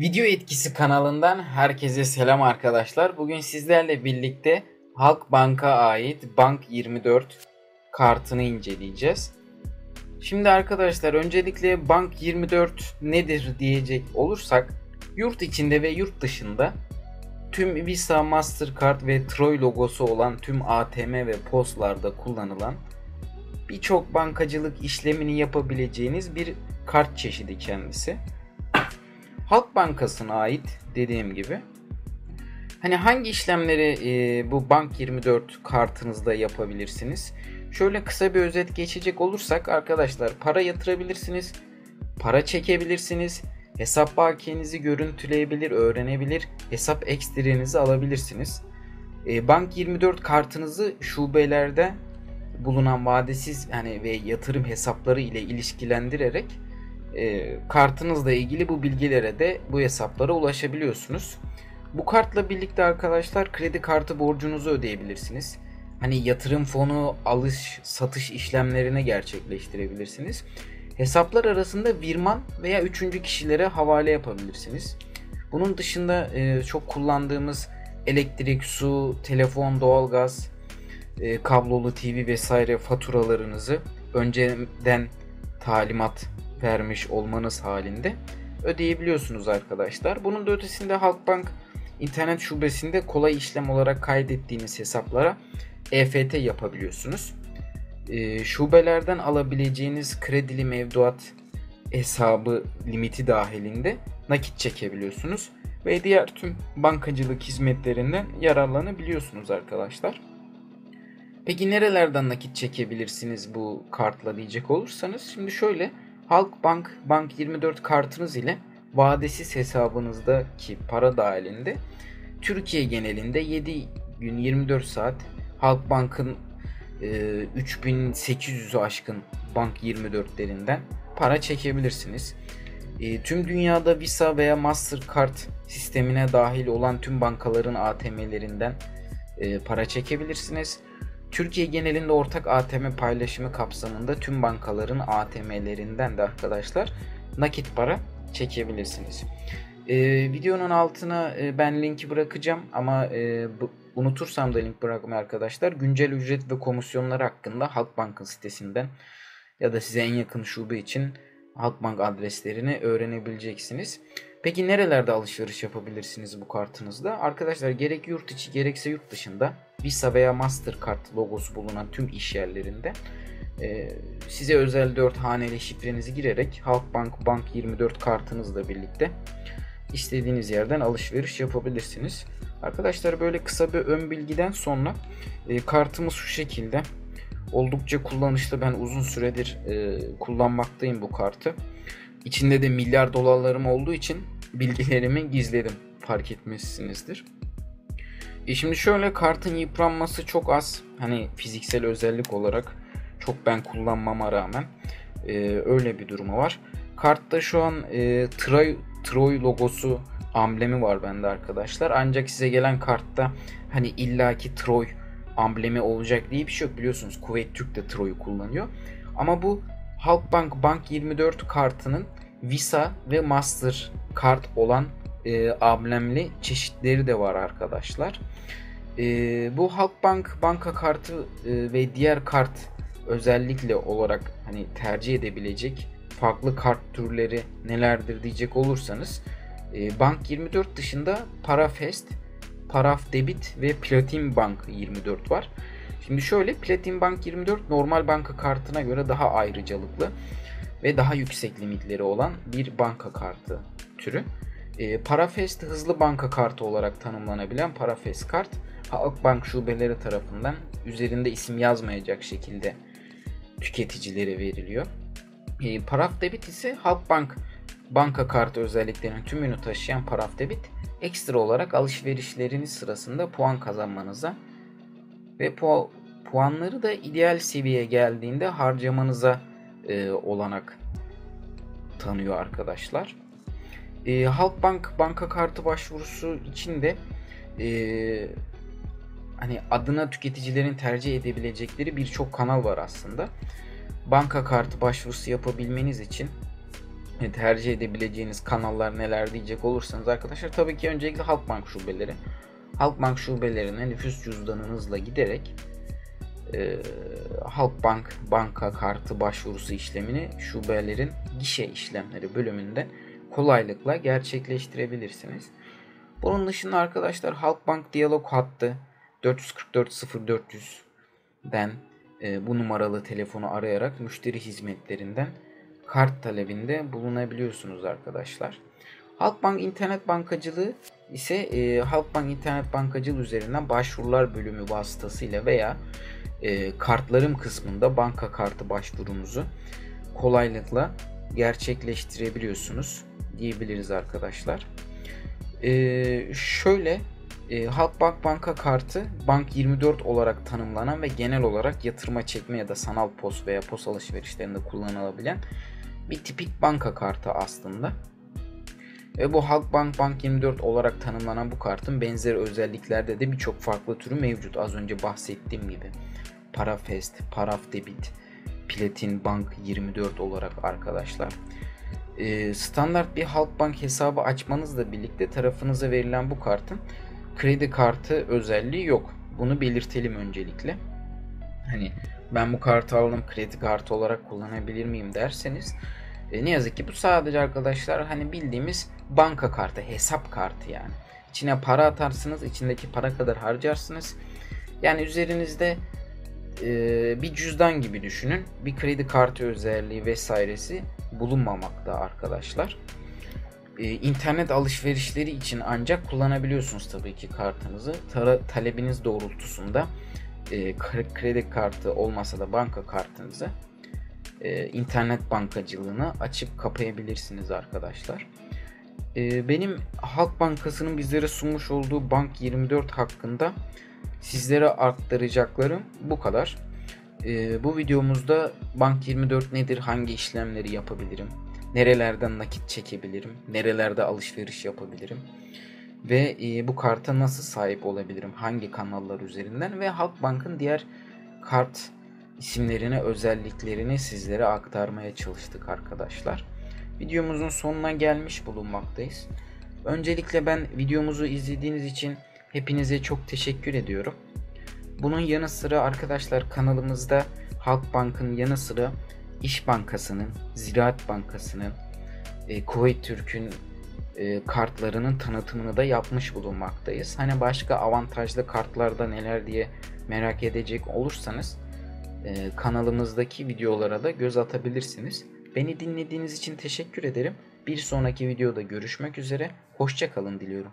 Video Etkisi kanalından herkese selam arkadaşlar. Bugün sizlerle birlikte Halk Bank'a ait Bank 24 kartını inceleyeceğiz. Şimdi arkadaşlar öncelikle Bank 24 nedir diyecek olursak yurt içinde ve yurt dışında tüm Visa, Mastercard ve Troy logosu olan tüm ATM ve postlarda kullanılan birçok bankacılık işlemini yapabileceğiniz bir kart çeşidi kendisi. Halk Bankası'na ait dediğim gibi. Hani hangi işlemleri e, bu Bank 24 kartınızda yapabilirsiniz? Şöyle kısa bir özet geçecek olursak arkadaşlar para yatırabilirsiniz, para çekebilirsiniz, hesap bakiyenizi görüntüleyebilir, öğrenebilir, hesap ekstrenizi alabilirsiniz. E, Bank 24 kartınızı şubelerde bulunan vadesiz hani ve yatırım hesapları ile ilişkilendirerek e, kartınızla ilgili bu bilgilere de bu hesaplara ulaşabiliyorsunuz. Bu kartla birlikte arkadaşlar kredi kartı borcunuzu ödeyebilirsiniz. Hani yatırım fonu alış satış işlemlerine gerçekleştirebilirsiniz. Hesaplar arasında virman veya üçüncü kişilere havale yapabilirsiniz. Bunun dışında e, çok kullandığımız elektrik, su, telefon, doğalgaz, e, kablolu TV vesaire faturalarınızı önceden talimat vermiş olmanız halinde ödeyebiliyorsunuz arkadaşlar. Bunun da ötesinde Halkbank internet şubesinde kolay işlem olarak kaydettiğiniz hesaplara EFT yapabiliyorsunuz. E, şubelerden alabileceğiniz kredili mevduat hesabı limiti dahilinde nakit çekebiliyorsunuz ve diğer tüm bankacılık hizmetlerinden yararlanabiliyorsunuz arkadaşlar. Peki nerelerden nakit çekebilirsiniz bu kartla diyecek olursanız şimdi şöyle Halkbank Bank 24 kartınız ile vadesiz hesabınızdaki para dahilinde Türkiye genelinde 7 gün 24 saat Halkbank'ın e, 3800'ü aşkın bank 24'lerinden para çekebilirsiniz. E, tüm dünyada Visa veya Mastercard sistemine dahil olan tüm bankaların ATM'lerinden e, para çekebilirsiniz. Türkiye genelinde ortak ATM paylaşımı kapsamında tüm bankaların ATM'lerinden de arkadaşlar nakit para çekebilirsiniz. Ee, videonun altına e, ben linki bırakacağım ama e, bu, unutursam da link bırakmayı arkadaşlar güncel ücret ve komisyonlar hakkında Halkbank'ın sitesinden ya da size en yakın şube için Halkbank adreslerini öğrenebileceksiniz. Peki nerelerde alışveriş yapabilirsiniz bu kartınızda? Arkadaşlar gerek yurt içi gerekse yurt dışında Visa veya Mastercard logosu bulunan tüm iş yerlerinde e, size özel 4 haneli şifrenizi girerek Halkbank Bank 24 kartınızla birlikte istediğiniz yerden alışveriş yapabilirsiniz. Arkadaşlar böyle kısa bir ön bilgiden sonra e, kartımız şu şekilde. Oldukça kullanışlı. Ben uzun süredir e, kullanmaktayım bu kartı. İçinde de milyar dolarlarım olduğu için bilgilerimi gizledim. Fark etmişsinizdir. E şimdi şöyle kartın yıpranması çok az. Hani fiziksel özellik olarak çok ben kullanmama rağmen e, öyle bir durumu var. Kartta şu an e, Troy, Troy logosu amblemi var bende arkadaşlar. Ancak size gelen kartta hani illaki Troy amblemi olacak diye bir şey yok. Biliyorsunuz Kuveyt Türk de Troy'u kullanıyor. Ama bu Halkbank Bank 24 kartının Visa ve Master kart olan e, amblemli çeşitleri de var arkadaşlar. E, bu Halkbank banka kartı e, ve diğer kart özellikle olarak hani tercih edebilecek farklı kart türleri nelerdir diyecek olursanız e, Bank 24 dışında Parafest, Paraf Debit ve Platin Bank 24 var. Şimdi şöyle Platin Bank 24 normal banka kartına göre daha ayrıcalıklı ve daha yüksek limitleri olan bir banka kartı türü. E, Parafest hızlı banka kartı olarak tanımlanabilen Parafest kart Halkbank şubeleri tarafından üzerinde isim yazmayacak şekilde tüketicilere veriliyor. E, Paraf Debit ise Halkbank banka kartı özelliklerinin tümünü taşıyan Paraf Debit ekstra olarak alışverişleriniz sırasında puan kazanmanıza ve pu- puanları da ideal seviyeye geldiğinde harcamanıza e, olanak tanıyor arkadaşlar. E, Halkbank banka kartı başvurusu için de e, hani adına tüketicilerin tercih edebilecekleri birçok kanal var aslında. Banka kartı başvurusu yapabilmeniz için tercih edebileceğiniz kanallar neler diyecek olursanız arkadaşlar tabii ki öncelikle Halkbank şubeleri. Halkbank şubelerine nüfus cüzdanınızla giderek e, Halkbank banka kartı başvurusu işlemini şubelerin gişe işlemleri bölümünde kolaylıkla gerçekleştirebilirsiniz. Bunun dışında arkadaşlar Halkbank diyalog hattı 444 0400'den e, bu numaralı telefonu arayarak müşteri hizmetlerinden kart talebinde bulunabiliyorsunuz arkadaşlar. Halkbank internet bankacılığı ise e, Halkbank internet bankacılığı üzerinden başvurular bölümü vasıtasıyla veya e, kartlarım kısmında banka kartı başvurunuzu kolaylıkla gerçekleştirebiliyorsunuz diyebiliriz arkadaşlar. E, şöyle e, Halkbank banka kartı Bank 24 olarak tanımlanan ve genel olarak yatırma çekme ya da sanal pos veya pos alışverişlerinde kullanılabilen bir tipik banka kartı aslında. Ve bu Halkbank Bank 24 olarak tanımlanan bu kartın benzeri özelliklerde de birçok farklı türü mevcut. Az önce bahsettiğim gibi. Parafest, Paraf Debit, Platin Bank 24 olarak arkadaşlar. Ee, standart bir Halkbank hesabı açmanızla birlikte tarafınıza verilen bu kartın kredi kartı özelliği yok. Bunu belirtelim öncelikle. Hani ben bu kartı aldım kredi kartı olarak kullanabilir miyim derseniz e, ne yazık ki bu sadece arkadaşlar hani bildiğimiz banka kartı, hesap kartı yani. İçine para atarsınız, içindeki para kadar harcarsınız. Yani üzerinizde e, bir cüzdan gibi düşünün. Bir kredi kartı özelliği vesairesi bulunmamakta arkadaşlar. E, internet alışverişleri için ancak kullanabiliyorsunuz tabii ki kartınızı. Tara, talebiniz doğrultusunda e, kredi kartı olmasa da banka kartınızı e, internet bankacılığını açıp kapayabilirsiniz arkadaşlar. E, benim Halk Bankası'nın bizlere sunmuş olduğu Bank 24 hakkında sizlere aktaracaklarım bu kadar. Bu videomuzda Bank 24 nedir, hangi işlemleri yapabilirim, nerelerden nakit çekebilirim, nerelerde alışveriş yapabilirim ve bu karta nasıl sahip olabilirim, hangi kanallar üzerinden ve Halkbank'ın diğer kart isimlerini, özelliklerini sizlere aktarmaya çalıştık arkadaşlar. Videomuzun sonuna gelmiş bulunmaktayız. Öncelikle ben videomuzu izlediğiniz için hepinize çok teşekkür ediyorum. Bunun yanı sıra arkadaşlar kanalımızda Halkbank'ın yanı sıra İş Bankası'nın, Ziraat Bankası'nın, e, Kuveyt Türk'ün e, kartlarının tanıtımını da yapmış bulunmaktayız. Hani başka avantajlı kartlarda neler diye merak edecek olursanız e, kanalımızdaki videolara da göz atabilirsiniz. Beni dinlediğiniz için teşekkür ederim. Bir sonraki videoda görüşmek üzere. Hoşçakalın diliyorum.